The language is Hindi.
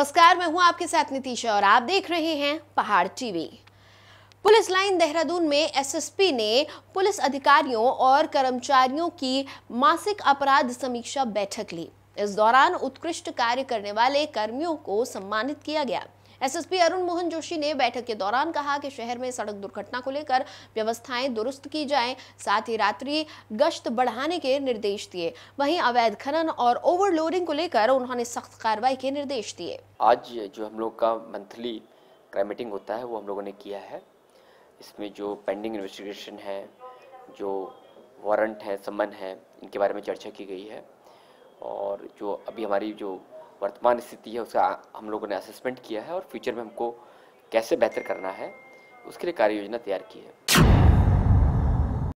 नमस्कार, मैं हूँ आपके साथ नीतीशा और आप देख रहे हैं पहाड़ टीवी। पुलिस लाइन देहरादून में एसएसपी ने पुलिस अधिकारियों और कर्मचारियों की मासिक अपराध समीक्षा बैठक ली। इस दौरान उत्कृष्ट कार्य करने वाले कर्मियों को सम्मानित किया गया। एसएसपी अरुण मोहन जोशी ने बैठक के दौरान कहा कि शहर में सड़क दुर्घटना को लेकर व्यवस्थाएँ दुरुस्त की जाएँ, साथ ही रात्रि गश्त बढ़ाने के निर्देश दिए। वहीं अवैध खनन और ओवरलोडिंग को लेकर उन्होंने सख्त कार्रवाई के निर्देश दिए। आज जो हम लोग का मंथली क्राइम मीटिंग होता है, वो हम लोगों ने किया है। इसमें जो पेंडिंग इन्वेस्टिगेशन है, जो वारंट है समन है, इनके बारे में चर्चा की गई है। और जो अभी हमारी जो वर्तमान स्थिति है, उसका हम लोगों ने असेसमेंट किया है और फ्यूचर में हमको कैसे बेहतर करना है, उसके लिए कार्य योजना तैयार की है।